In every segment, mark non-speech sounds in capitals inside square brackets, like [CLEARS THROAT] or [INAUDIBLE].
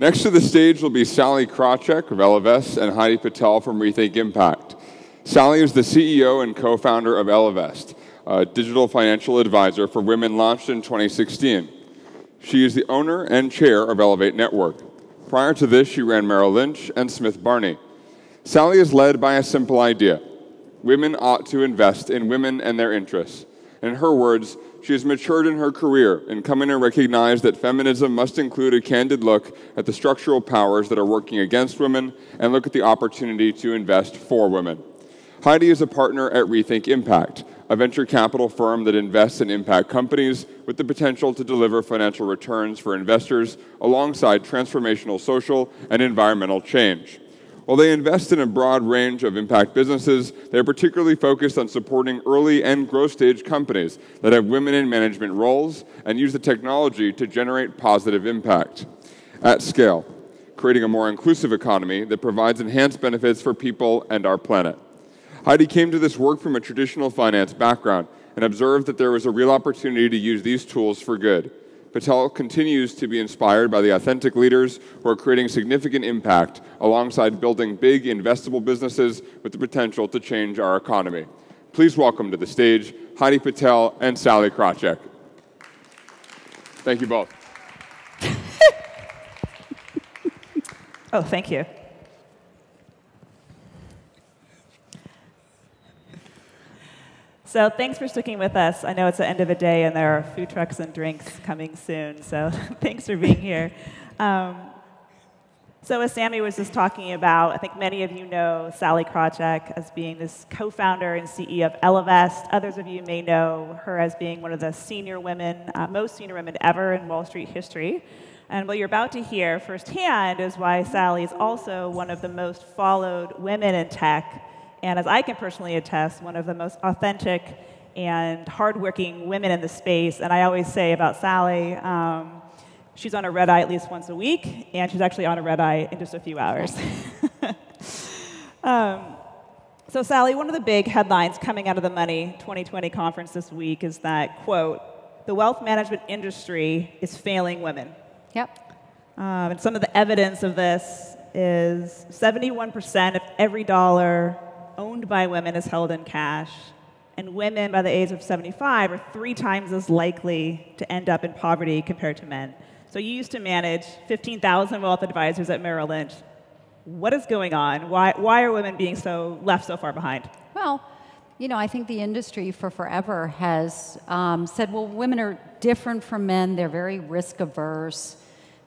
Next to the stage will be Sallie Krawcheck of Ellevest and Heidi Patel from Rethink Impact. Sallie is the CEO and co founder of Ellevest, a digital financial advisor for women launched in 2016. She is the owner and chair of Ellevate Network. Prior to this, she ran Merrill Lynch and Smith Barney. Sallie is led by a simple idea women ought to invest in women and their interests. In her words, she has matured in her career in coming to recognize that feminism must include a candid look at the structural powers that are working against women and look at the opportunity to invest for women. Heidi is a partner at Rethink Impact, a venture capital firm that invests in impact companies with the potential to deliver financial returns for investors alongside transformational social and environmental change. While they invest in a broad range of impact businesses, they are particularly focused on supporting early and growth stage companies that have women in management roles and use the technology to generate positive impact at scale, creating a more inclusive economy that provides enhanced benefits for people and our planet. Heidi came to this work from a traditional finance background and observed that there was a real opportunity to use these tools for good. Patel continues to be inspired by the authentic leaders who are creating significant impact alongside building big investable businesses with the potential to change our economy. Please welcome to the stage Heidi Patel and Sallie Krawcheck. Thank you both. [LAUGHS] oh, thank you. So thanks for sticking with us. I know it's the end of the day and there are food trucks and drinks coming soon, so [LAUGHS] thanks for being here. Um, so as Sammy was just talking about, I think many of you know Sallie Krawcheck as being this co-founder and CEO of Ellevest. Others of you may know her as being one of the senior women, uh, most senior women ever in Wall Street history. And what you're about to hear firsthand is why Sallie is also one of the most followed women in tech and as I can personally attest, one of the most authentic and hardworking women in the space. And I always say about Sallie, um, she's on a red eye at least once a week, and she's actually on a red eye in just a few hours. [LAUGHS] um, so, Sallie, one of the big headlines coming out of the Money 2020 conference this week is that, quote, the wealth management industry is failing women. Yep. Um, and some of the evidence of this is 71% of every dollar owned by women is held in cash, and women by the age of 75 are three times as likely to end up in poverty compared to men. So you used to manage 15,000 wealth advisors at Merrill Lynch. What is going on? Why, why are women being so left so far behind? Well, you know, I think the industry for forever has um, said, well, women are different from men. They're very risk averse.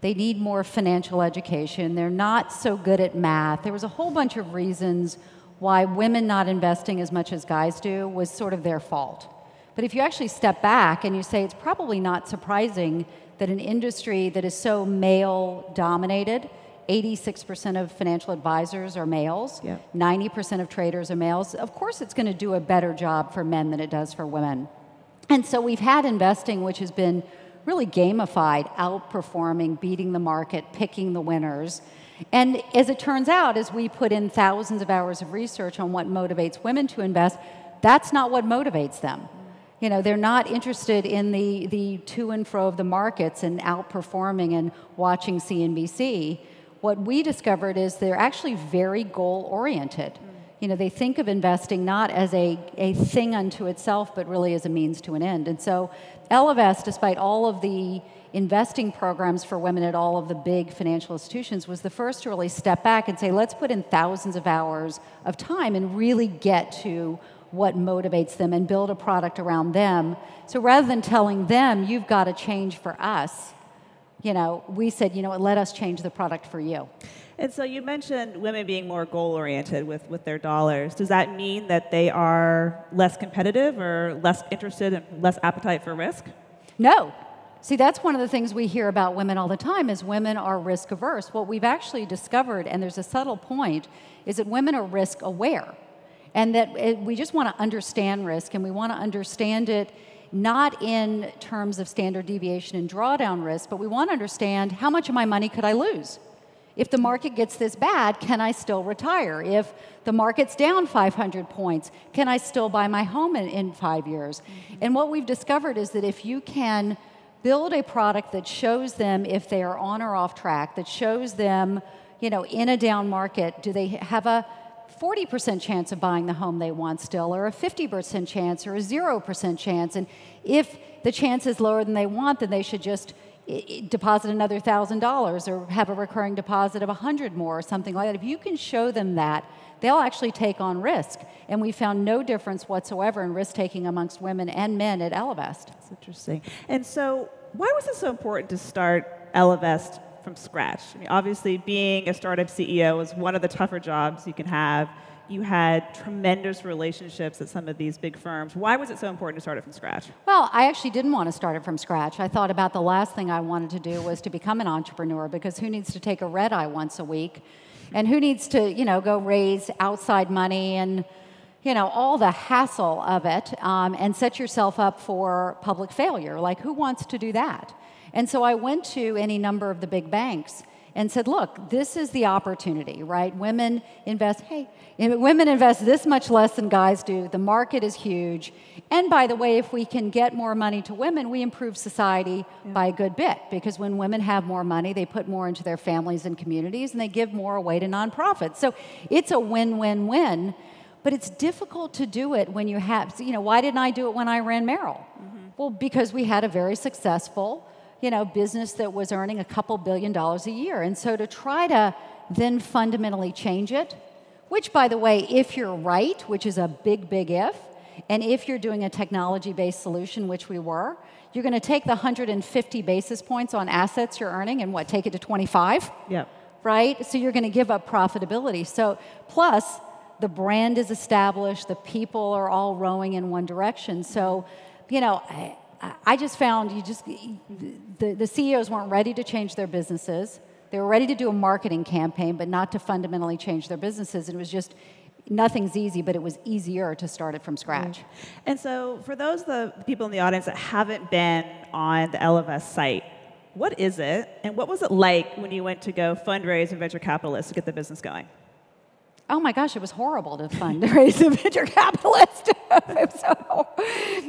They need more financial education. They're not so good at math. There was a whole bunch of reasons why women not investing as much as guys do was sort of their fault. But if you actually step back and you say it's probably not surprising that an industry that is so male dominated, 86% of financial advisors are males, yep. 90% of traders are males, of course it's going to do a better job for men than it does for women. And so we've had investing which has been really gamified, outperforming, beating the market, picking the winners. And as it turns out, as we put in thousands of hours of research on what motivates women to invest, that's not what motivates them. You know, they're not interested in the, the to and fro of the markets and outperforming and watching CNBC. What we discovered is they're actually very goal oriented. You know, they think of investing not as a, a thing unto itself, but really as a means to an end. And so, Ellevest, despite all of the investing programs for women at all of the big financial institutions was the first to really step back and say, let's put in thousands of hours of time and really get to what motivates them and build a product around them. So rather than telling them, you've got to change for us, you know, we said, you know what, let us change the product for you. And so you mentioned women being more goal oriented with, with their dollars. Does that mean that they are less competitive or less interested and less appetite for risk? No, See, that's one of the things we hear about women all the time is women are risk averse. What we've actually discovered, and there's a subtle point, is that women are risk aware. And that it, we just want to understand risk, and we want to understand it not in terms of standard deviation and drawdown risk, but we want to understand how much of my money could I lose? If the market gets this bad, can I still retire? If the market's down 500 points, can I still buy my home in, in five years? Mm -hmm. And what we've discovered is that if you can build a product that shows them if they are on or off track, that shows them, you know, in a down market, do they have a 40% chance of buying the home they want still, or a 50% chance, or a 0% chance? And if the chance is lower than they want, then they should just deposit another $1,000 or have a recurring deposit of a 100 more or something like that. If you can show them that, they'll actually take on risk. And we found no difference whatsoever in risk taking amongst women and men at Ellevest. That's interesting. And so, why was it so important to start Ellevest from scratch? I mean, obviously, being a startup CEO is one of the tougher jobs you can have. You had tremendous relationships at some of these big firms. Why was it so important to start it from scratch? Well, I actually didn't want to start it from scratch. I thought about the last thing I wanted to do was to become an entrepreneur because who needs to take a red eye once a week? And who needs to, you know, go raise outside money and, you know, all the hassle of it um, and set yourself up for public failure? Like, who wants to do that? And so I went to any number of the big banks and said, look, this is the opportunity, right? Women invest, hey, women invest this much less than guys do. The market is huge. And by the way, if we can get more money to women, we improve society yeah. by a good bit because when women have more money, they put more into their families and communities and they give more away to nonprofits. So it's a win win win. But it's difficult to do it when you have, you know, why didn't I do it when I ran Merrill? Mm-hmm. Well, because we had a very successful you know, business that was earning a couple billion dollars a year. And so to try to then fundamentally change it, which, by the way, if you're right, which is a big, big if, and if you're doing a technology based solution, which we were, you're going to take the 150 basis points on assets you're earning and what, take it to 25? Yep. Right? So you're going to give up profitability. So, plus, the brand is established, the people are all rowing in one direction. So, you know, I just found you just the, the CEOs weren't ready to change their businesses. They were ready to do a marketing campaign, but not to fundamentally change their businesses. And it was just nothing's easy, but it was easier to start it from mm-hmm. scratch. And so, for those the people in the audience that haven't been on the Ellevest site, what is it, and what was it like when you went to go fundraise and venture capitalists to get the business going? Oh my gosh, it was horrible to fundraise a [LAUGHS] venture capitalist. [LAUGHS] it, was so,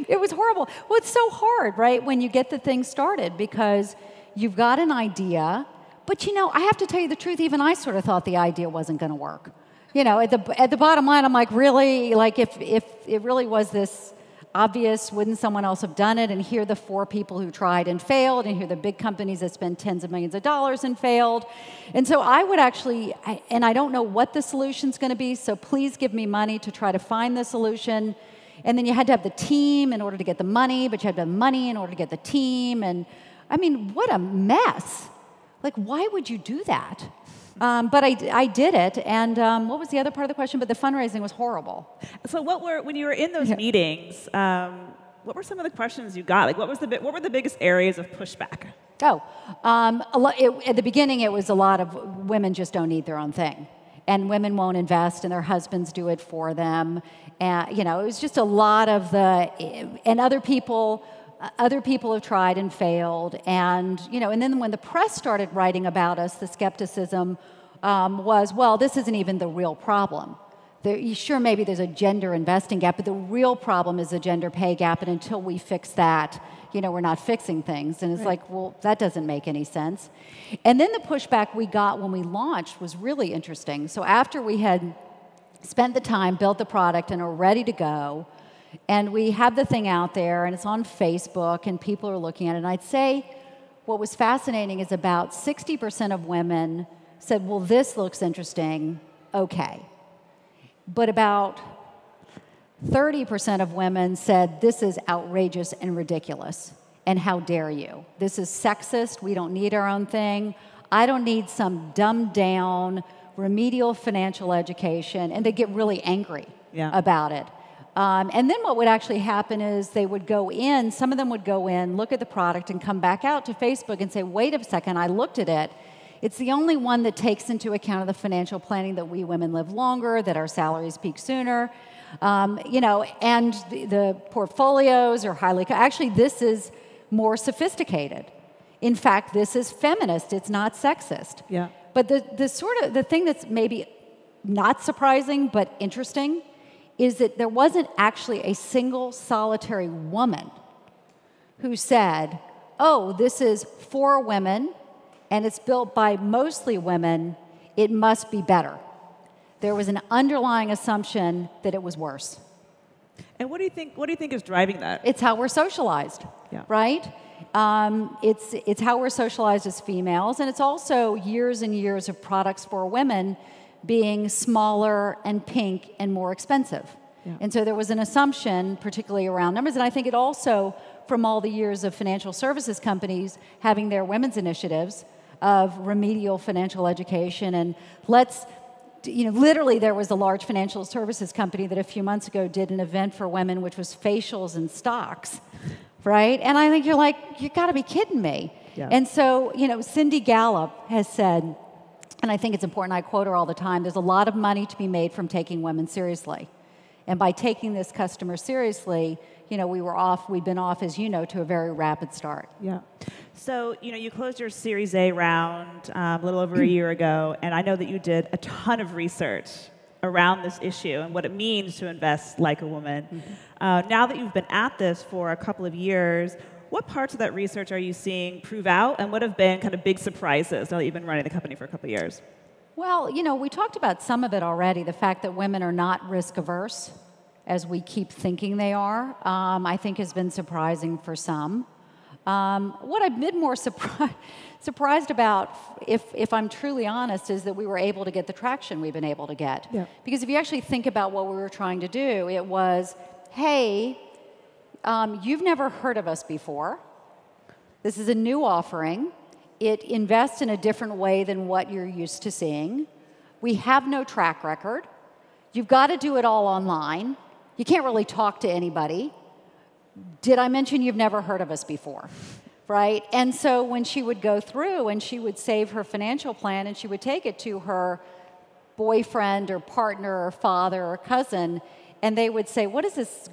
it was horrible. Well, it's so hard, right, when you get the thing started because you've got an idea, but you know, I have to tell you the truth, even I sort of thought the idea wasn't going to work. You know, at the, at the bottom line, I'm like, really? Like, if, if it really was this obvious, wouldn't someone else have done it? And here the four people who tried and failed, and here the big companies that spend tens of millions of dollars and failed. And so I would actually, and I don't know what the solution's going to be, so please give me money to try to find the solution. And then you had to have the team in order to get the money, but you had to have money in order to get the team. And I mean, what a mess. Like, why would you do that? Um, but I, I did it, and um, what was the other part of the question? But the fundraising was horrible. So, what were when you were in those yeah. meetings? Um, what were some of the questions you got? Like, what was the what were the biggest areas of pushback? Oh, um, lot, it, at the beginning, it was a lot of women just don't need their own thing, and women won't invest, and their husbands do it for them, and you know, it was just a lot of the, and other people other people have tried and failed and you know and then when the press started writing about us the skepticism um, was well this isn't even the real problem. There, sure maybe there's a gender investing gap but the real problem is the gender pay gap and until we fix that you know we're not fixing things. And it's right. like well that doesn't make any sense. And then the pushback we got when we launched was really interesting. So after we had spent the time built the product and are ready to go and we have the thing out there, and it's on Facebook, and people are looking at it. And I'd say what was fascinating is about 60% of women said, Well, this looks interesting, okay. But about 30% of women said, This is outrageous and ridiculous, and how dare you? This is sexist, we don't need our own thing. I don't need some dumbed down remedial financial education, and they get really angry yeah. about it. Um, and then what would actually happen is they would go in, some of them would go in, look at the product, and come back out to Facebook and say, wait a second, I looked at it. It's the only one that takes into account of the financial planning that we women live longer, that our salaries peak sooner. Um, you know, and the, the portfolios are highly, actually, this is more sophisticated. In fact, this is feminist, it's not sexist. Yeah. But the, the sort of, the thing that's maybe not surprising but interesting is that there wasn't actually a single solitary woman who said, oh, this is for women and it's built by mostly women, it must be better. There was an underlying assumption that it was worse. And what do you think? What do you think is driving that? It's how we're socialized, Yeah. right? Um, it's it's how we're socialized as females, and it's also years and years of products for women being smaller and pink and more expensive. Yeah. And so there was an assumption, particularly around numbers, and I think it also from all the years of financial services companies having their women's initiatives of remedial financial education and let's you know, literally, there was a large financial services company that a few months ago did an event for women, which was facials and stocks, right? And I think you're like, you got to be kidding me. Yeah. And so, you know, Cindy Gallop has said, and I think it's important, I quote her all the time there's a lot of money to be made from taking women seriously. And by taking this customer seriously, you know, we were off, we've been off, as you know, to a very rapid start. Yeah. So, you know, you closed your Series A round um, a little over a year [CLEARS THROAT] ago, and I know that you did a ton of research around this issue and what it means to invest like a woman. Mm-hmm. Uh, now that you've been at this for a couple of years, what parts of that research are you seeing prove out, and what have been kind of big surprises now that you've been running the company for a couple of years? Well, you know, we talked about some of it already the fact that women are not risk averse as we keep thinking they are, um, I think has been surprising for some. Um, what I've been more surpri- [LAUGHS] surprised about, if, if I'm truly honest, is that we were able to get the traction we've been able to get. Yeah. Because if you actually think about what we were trying to do, it was hey, um, you've never heard of us before. This is a new offering. It invests in a different way than what you're used to seeing. We have no track record. You've got to do it all online. You can't really talk to anybody. Did I mention you've never heard of us before? Right? And so when she would go through and she would save her financial plan and she would take it to her boyfriend or partner or father or cousin, and they would say, What is this?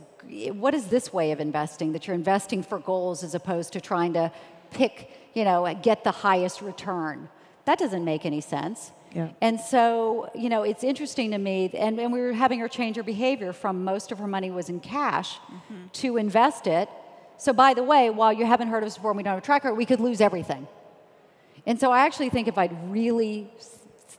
What is this way of investing that you're investing for goals as opposed to trying to pick, you know, get the highest return? That doesn't make any sense. Yeah. And so, you know, it's interesting to me, and, and we were having her change her behavior from most of her money was in cash Mm-hmm. to invest it. So, by the way, while you haven't heard of us before and we don't have a tracker, we could lose everything. And so, I actually think if I'd really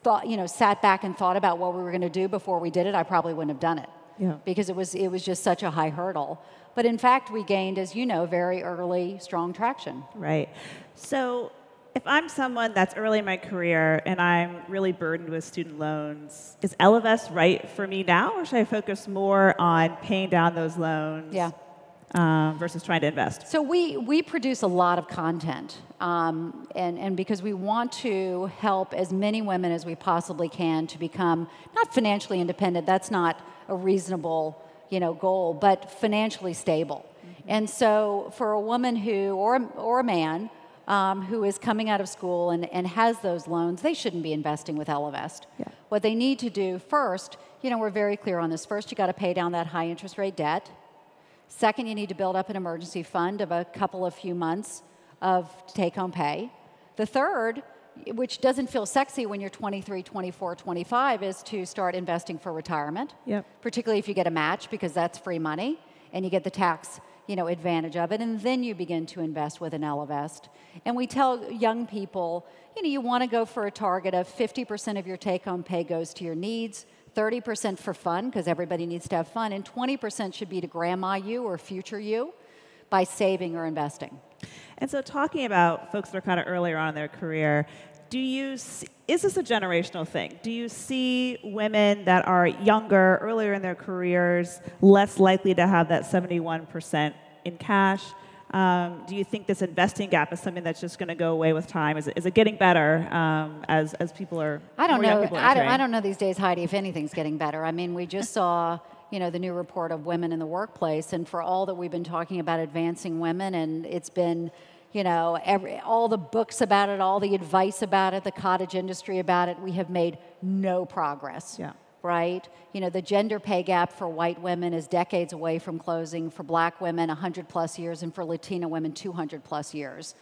thought, you know, sat back and thought about what we were going to do before we did it, I probably wouldn't have done it. Yeah. Because it was, it was just such a high hurdle. But in fact, we gained, as you know, very early, strong traction. Right. So, if I'm someone that's early in my career and I'm really burdened with student loans, is Ellevest right for me now, or should I focus more on paying down those loans Yeah. Um, versus trying to invest? So we, we produce a lot of content, um, and, and because we want to help as many women as we possibly can to become not financially independent, that's not a reasonable you know, goal, but financially stable. And so for a woman who, or, or a man, um, who is coming out of school and, and has those loans, they shouldn't be investing with Ellevest. Yeah. What they need to do first, you know, we're very clear on this. First, you got to pay down that high interest rate debt. Second, you need to build up an emergency fund of a couple of few months of take home pay. The third, which doesn't feel sexy when you're 23, 24, 25, is to start investing for retirement. Yep. Particularly if you get a match because that's free money and you get the tax you know, advantage of it, and then you begin to invest with an Ellevest. And we tell young people, you know, you want to go for a target of 50% of your take-home pay goes to your needs, 30% for fun because everybody needs to have fun, and 20% should be to grandma you or future you by saving or investing. And so, talking about folks that are kind of earlier on in their career, do you see, is this a generational thing? Do you see women that are younger, earlier in their careers, less likely to have that 71% in cash? Um, do you think this investing gap is something that's just going to go away with time? Is it, is it getting better um, as, as people are? I don't know. I don't, I don't know these days, Heidi, if anything's getting better. I mean, we just saw, you know, the new report of women in the workplace, and for all that we've been talking about advancing women, and it's been, you know, every, all the books about it, all the advice about it, the cottage industry about it, we have made no progress. Yeah. Right? You know, the gender pay gap for white women is decades away from closing. For black women, 100 plus years, and for Latina women, 200 plus years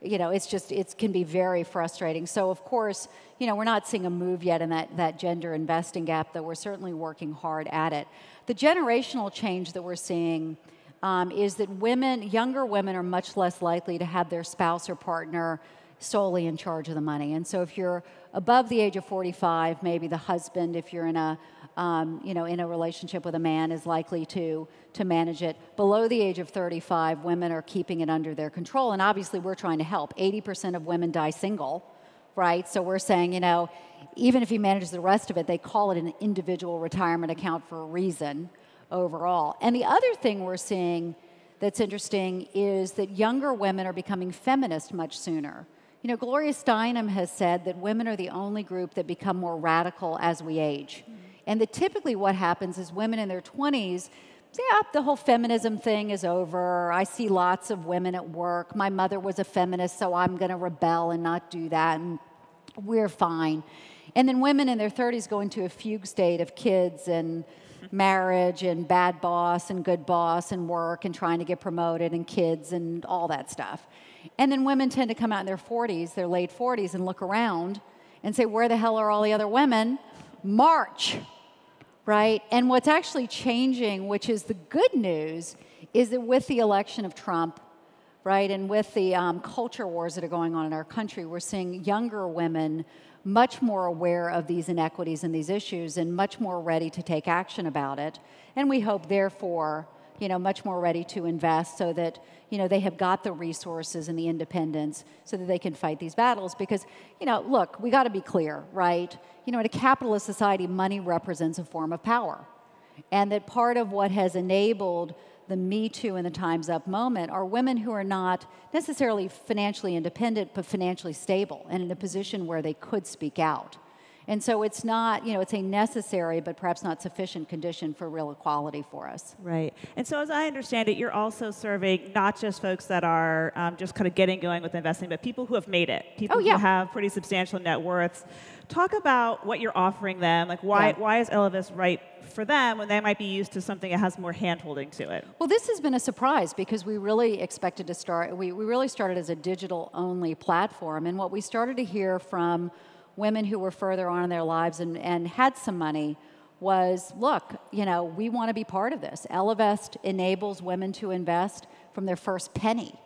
you know it's just it can be very frustrating so of course you know we're not seeing a move yet in that, that gender investing gap though we're certainly working hard at it the generational change that we're seeing um, is that women, younger women, are much less likely to have their spouse or partner solely in charge of the money. And so if you're above the age of 45, maybe the husband, if you're in a um, you know, in a relationship with a man is likely to, to manage it. Below the age of 35, women are keeping it under their control. And obviously, we're trying to help. 80% of women die single, right? So we're saying, you know, even if he manages the rest of it, they call it an individual retirement account for a reason overall. And the other thing we're seeing that's interesting is that younger women are becoming feminist much sooner. You know, Gloria Steinem has said that women are the only group that become more radical as we age. Mm-hmm. And that typically what happens is women in their 20s, yeah, the whole feminism thing is over. I see lots of women at work. My mother was a feminist, so I'm going to rebel and not do that, and we're fine. And then women in their 30s go into a fugue state of kids and marriage and bad boss and good boss and work and trying to get promoted and kids and all that stuff. And then women tend to come out in their 40s, their late 40s, and look around and say, Where the hell are all the other women? March right? And what's actually changing, which is the good news, is that with the election of Trump, right, and with the um, culture wars that are going on in our country, we're seeing younger women much more aware of these inequities and these issues and much more ready to take action about it. And we hope, therefore, you know, much more ready to invest so that, you know, they have got the resources and the independence so that they can fight these battles. Because, you know, look, we got to be clear, right? You know, in a capitalist society, money represents a form of power. And that part of what has enabled the Me Too and the Time's Up moment are women who are not necessarily financially independent, but financially stable and in a position where they could speak out. And so it's not, you know, it's a necessary but perhaps not sufficient condition for real equality for us. Right. And so as I understand it, you're also serving not just folks that are um, just kind of getting going with investing, but people who have made it, people oh, yeah. who have pretty substantial net worths. Talk about what you're offering them. Like, why, yeah. why is Ellevest right for them when they might be used to something that has more handholding to it? Well, this has been a surprise because we really expected to start, we, we really started as a digital only platform. And what we started to hear from women who were further on in their lives and, and had some money was look, you know, we want to be part of this. Ellevest enables women to invest from their first penny.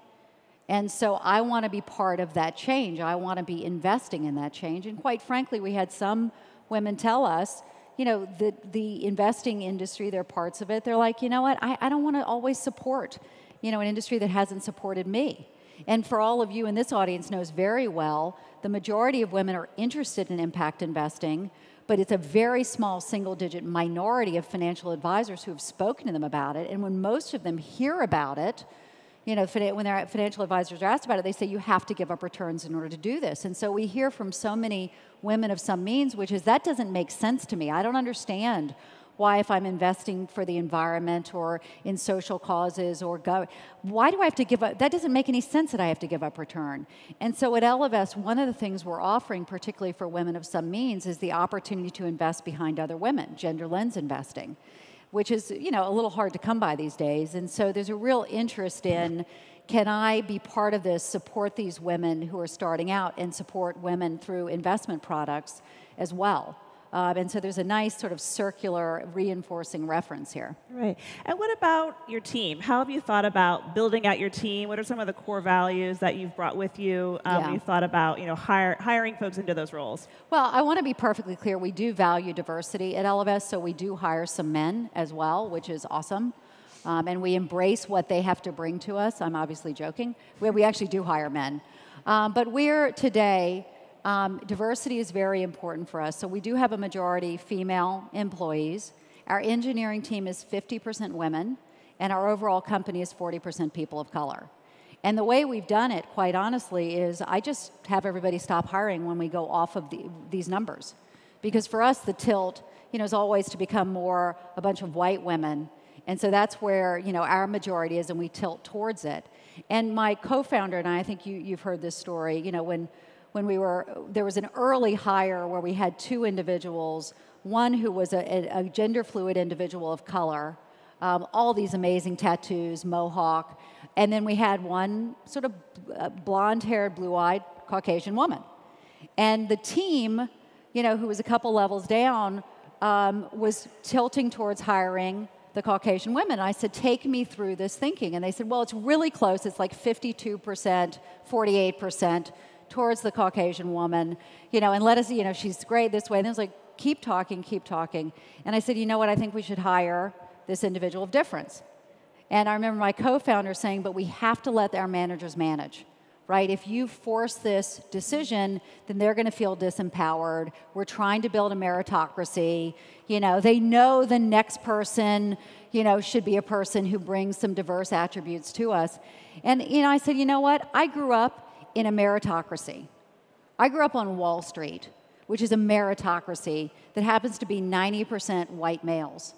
And so I want to be part of that change. I want to be investing in that change. And quite frankly, we had some women tell us, you know, the, the investing industry, they're parts of it. They're like, you know what, I, I don't want to always support, you know, an industry that hasn't supported me. And for all of you in this audience knows very well, the majority of women are interested in impact investing, but it's a very small single digit minority of financial advisors who have spoken to them about it. And when most of them hear about it, you know, when their financial advisors are asked about it, they say you have to give up returns in order to do this. And so we hear from so many women of some means, which is that doesn't make sense to me. I don't understand why, if I'm investing for the environment or in social causes or go, why do I have to give up? That doesn't make any sense that I have to give up return. And so at Ellevest, one of the things we're offering, particularly for women of some means, is the opportunity to invest behind other women, gender lens investing, which is you know a little hard to come by these days. And so there's a real interest in can I be part of this, support these women who are starting out, and support women through investment products as well? Uh, and so there's a nice sort of circular reinforcing reference here. Right. And what about your team? How have you thought about building out your team? What are some of the core values that you've brought with you um, yeah. when you thought about you know, hire, hiring folks into those roles? Well, I want to be perfectly clear. We do value diversity at Ellevest, so we do hire some men as well, which is awesome. Um, and we embrace what they have to bring to us. I'm obviously joking. We, we actually do hire men. Um, but we're today um, diversity is very important for us. So we do have a majority female employees. Our engineering team is 50% women, and our overall company is 40% people of color. And the way we've done it, quite honestly, is I just have everybody stop hiring when we go off of the, these numbers. Because for us, the tilt, you know, is always to become more a bunch of white women. And so that's where, you know, our majority is, and we tilt towards it. And my co-founder and I, I think you, you've heard this story, you know, when when we were, there was an early hire where we had two individuals, one who was a, a gender fluid individual of color, um, all these amazing tattoos, mohawk, and then we had one sort of uh, blonde haired, blue eyed Caucasian woman. And the team, you know, who was a couple levels down, um, was tilting towards hiring the Caucasian women. I said, Take me through this thinking. And they said, Well, it's really close. It's like 52%, 48% towards the Caucasian woman, you know, and let us, you know, she's great this way. And I was like, Keep talking, keep talking. And I said, You know what? I think we should hire this individual of difference. And I remember my co founder saying, But we have to let our managers manage right? If you force this decision, then they're going to feel disempowered. We're trying to build a meritocracy. You know, they know the next person, you know, should be a person who brings some diverse attributes to us. And, you know, I said, you know what? I grew up in a meritocracy. I grew up on Wall Street, which is a meritocracy that happens to be 90% white males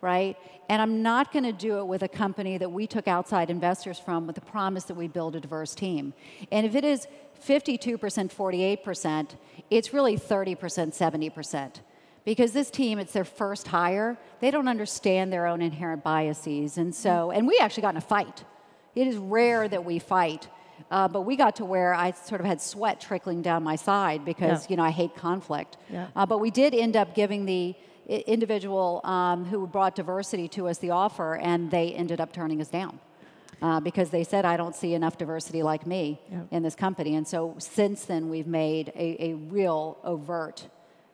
right? And I'm not going to do it with a company that we took outside investors from with the promise that we build a diverse team. And if it is 52%, 48%, it's really 30%, 70%. Because this team, it's their first hire, they don't understand their own inherent biases. And so, and we actually got in a fight. It is rare that we fight. Uh, but we got to where I sort of had sweat trickling down my side because yeah. you know I hate conflict. Yeah. Uh, but we did end up giving the individual um, who brought diversity to us the offer, and they ended up turning us down. Uh, because they said, I don't see enough diversity like me in this company. And so since then, we've made a, a real overt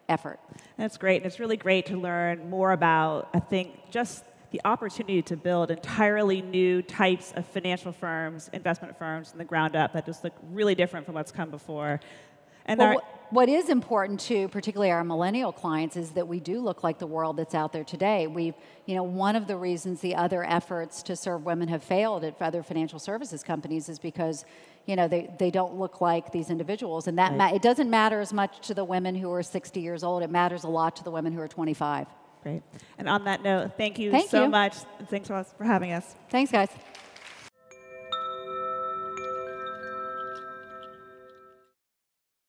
effort. That's great. And it's really great to learn more about, I think, just the opportunity to build entirely new types of financial firms, investment firms from the ground up that just look really different from what's come before. And well, our, what is important to particularly our millennial clients is that we do look like the world that's out there today. We, you know, one of the reasons the other efforts to serve women have failed at other financial services companies is because, you know, they, they don't look like these individuals, and that right. ma- it doesn't matter as much to the women who are 60 years old. It matters a lot to the women who are 25. Great. And on that note, thank you thank so you. much. Thanks for having us. Thanks, guys.